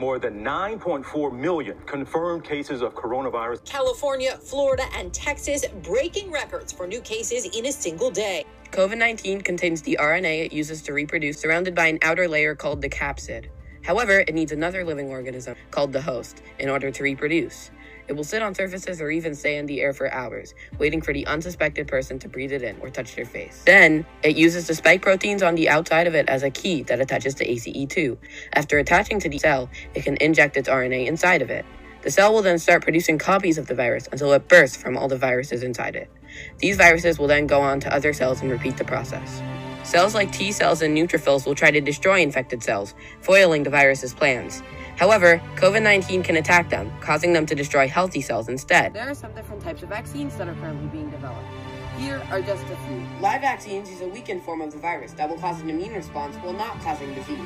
more than 9.4 million confirmed cases of coronavirus. California, Florida, and Texas breaking records for new cases in a single day. COVID 19 contains the RNA it uses to reproduce, surrounded by an outer layer called the capsid. However, it needs another living organism, called the host, in order to reproduce. It will sit on surfaces or even stay in the air for hours, waiting for the unsuspected person to breathe it in or touch their face. Then, it uses the spike proteins on the outside of it as a key that attaches to ACE2. After attaching to the cell, it can inject its RNA inside of it. The cell will then start producing copies of the virus until it bursts from all the viruses inside it. These viruses will then go on to other cells and repeat the process. Cells like T cells and neutrophils will try to destroy infected cells, foiling the virus's plans. However, COVID 19 can attack them, causing them to destroy healthy cells instead. There are some different types of vaccines that are currently being developed. Here are just a few. Live vaccines use a weakened form of the virus that will cause an immune response while not causing disease.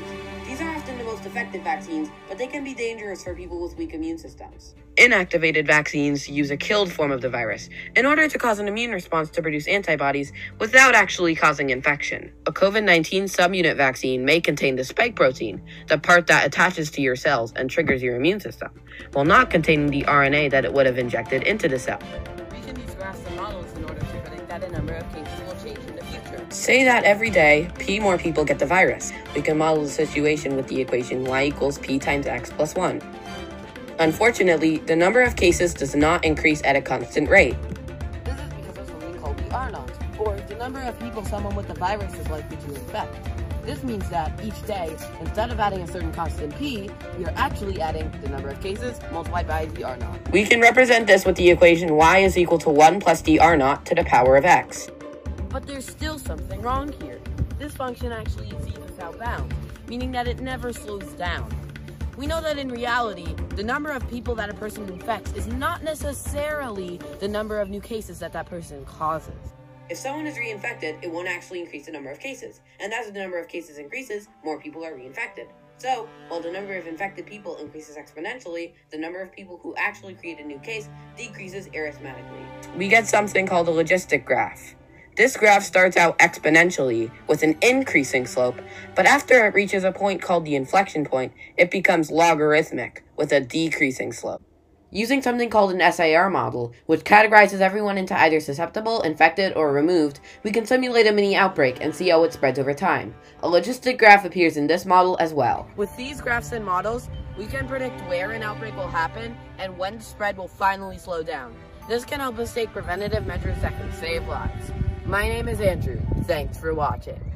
These are often the most effective vaccines, but they can be dangerous for people with weak immune systems. Inactivated vaccines use a killed form of the virus in order to cause an immune response to produce antibodies without actually causing infection. A COVID 19 subunit vaccine may contain the spike protein, the part that attaches to your cells and triggers your immune system, while not containing the RNA that it would have injected into the cell. We can use graphs and models in order to predict that a number of cases will change in the future. Say that every day, P more people get the virus. We can model the situation with the equation y equals P times x plus 1. Unfortunately, the number of cases does not increase at a constant rate. This is because of something called the R naught, or the number of people someone with the virus is likely to infect. This means that each day, instead of adding a certain constant p, we are actually adding the number of cases multiplied by the R naught. We can represent this with the equation y is equal to 1 plus dr naught to the power of x. But there's still something wrong here. This function actually exceeds without bounds, meaning that it never slows down. We know that in reality, the number of people that a person infects is not necessarily the number of new cases that that person causes. If someone is reinfected, it won't actually increase the number of cases. And as the number of cases increases, more people are reinfected. So, while the number of infected people increases exponentially, the number of people who actually create a new case decreases arithmetically. We get something called a logistic graph. This graph starts out exponentially with an increasing slope, but after it reaches a point called the inflection point, it becomes logarithmic with a decreasing slope. Using something called an SIR model, which categorizes everyone into either susceptible, infected, or removed, we can simulate a mini outbreak and see how it spreads over time. A logistic graph appears in this model as well. With these graphs and models, we can predict where an outbreak will happen and when the spread will finally slow down. This can help us take preventative measures that can save lives. My name is Andrew. Thanks for watching.